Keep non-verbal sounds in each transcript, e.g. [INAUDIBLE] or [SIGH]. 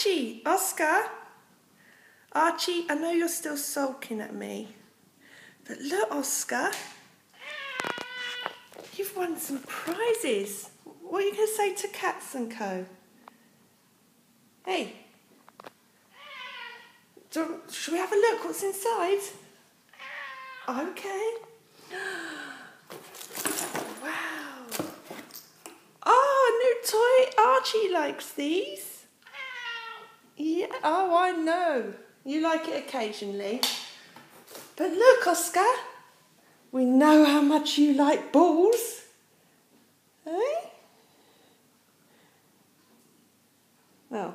Archie, Oscar. Archie, I know you're still sulking at me. But look, Oscar. You've won some prizes. What are you going to say to Cats and Co? Hey. Do, should we have a look what's inside? Okay. [GASPS] Wow. Oh, new toy. Archie likes these. Yeah, oh, I know. You like it occasionally. But look, Oscar. We know how much you like balls. Eh? Oh,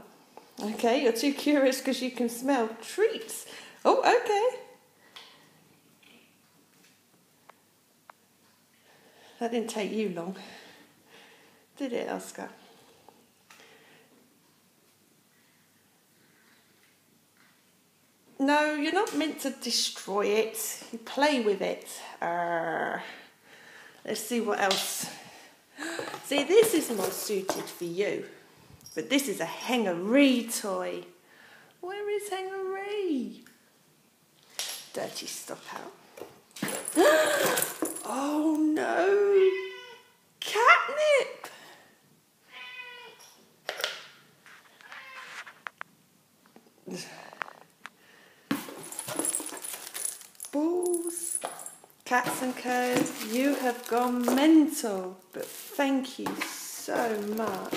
okay. You're too curious because you can smell treats. Oh, okay. That didn't take you long, did it, Oscar? No, you're not meant to destroy it. You play with it. Uh, let's see what else. [GASPS] See, this is more suited for you. But this is a Hengaree toy. Where is Hengaree? Dirty stop out. [GASPS] oh no! Catnip! Balls. Cats and Co, you have gone mental, but thank you so much.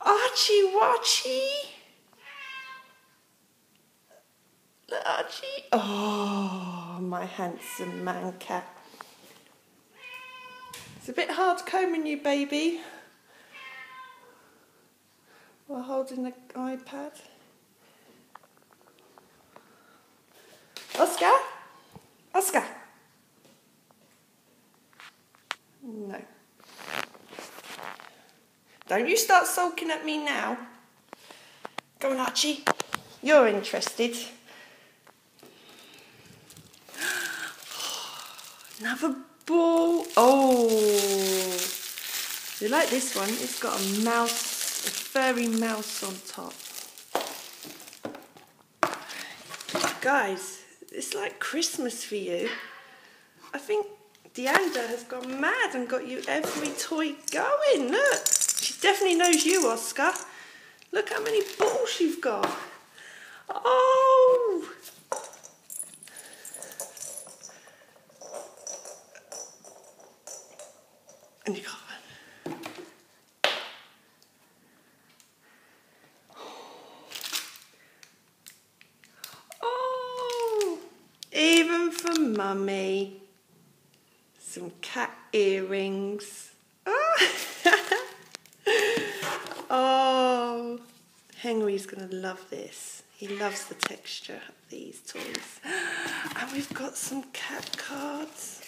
Archie Watchy! Archie! Oh, my handsome man cat. It's a bit hard combing you, baby. While holding the iPad. Oscar? No. Don't you start sulking at me now. Go on, Archie. You're interested. [GASPS] Another ball. Oh. You like this one? It's got a mouse, a furry mouse on top. Guys, it's like Christmas for you. I think Deanda has gone mad and got you every toy going. Look, she definitely knows you, Oscar. Look how many balls you've got. Oh! And you got one. Oh! Even for mummy. Some cat earrings. [LAUGHS] Oh, oh. Henry's going to love this. He loves the texture of these toys. And we've got some cat cards.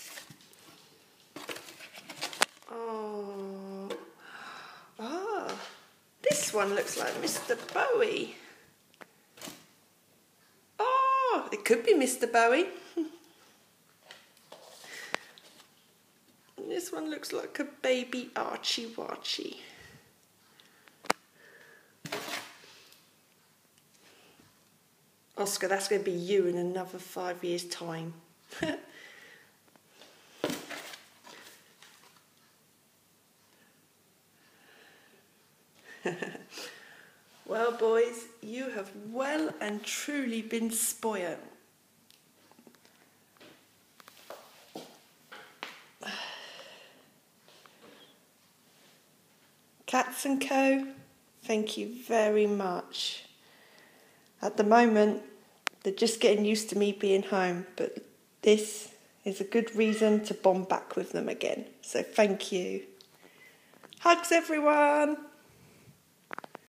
Oh. Ah. This one looks like Mr. Bowie. Oh, it could be Mr. Bowie. [LAUGHS] this one looks like a baby Archie Watchy. Oscar, that's going to be you in another five years' time. [LAUGHS] well, boys, you have well and truly been spoiled. [SIGHS] Cats and Co, thank you very much. At the moment, they're just getting used to me being home, but this is a good reason to bond back with them again. So thank you. Hugs, everyone.